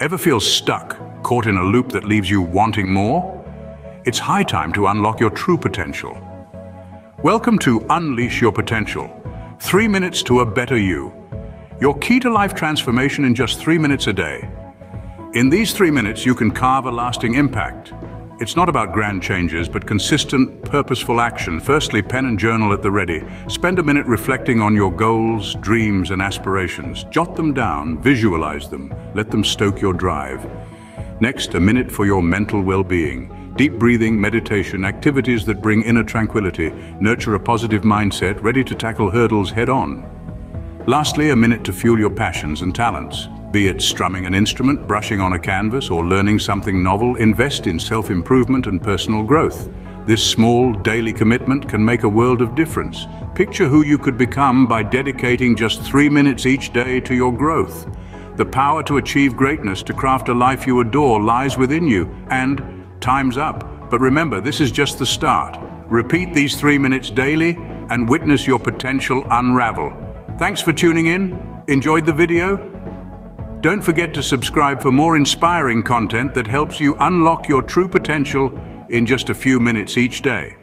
Ever feel stuck, caught in a loop that leaves you wanting more? It's high time to unlock your true potential. Welcome to Unleash Your Potential. Three minutes to a better you. Your key to life transformation in just three minutes a day. In these three minutes, you can carve a lasting impact. It's not about grand changes, but consistent, purposeful action. Firstly, pen and journal at the ready. Spend a minute reflecting on your goals, dreams, and aspirations. Jot them down, visualize them, let them stoke your drive. Next, a minute for your mental well-being. Deep breathing, meditation, activities that bring inner tranquility, nurture a positive mindset, ready to tackle hurdles head-on. Lastly, a minute to fuel your passions and talents. Be it strumming an instrument, brushing on a canvas, or learning something novel, invest in self-improvement and personal growth. This small, daily commitment can make a world of difference. Picture who you could become by dedicating just three minutes each day to your growth. The power to achieve greatness, to craft a life you adore, lies within you, and time's up. But remember, this is just the start. Repeat these three minutes daily and witness your potential unravel. Thanks for tuning in. Enjoyed the video? Don't forget to subscribe for more inspiring content that helps you unlock your true potential in just a few minutes each day.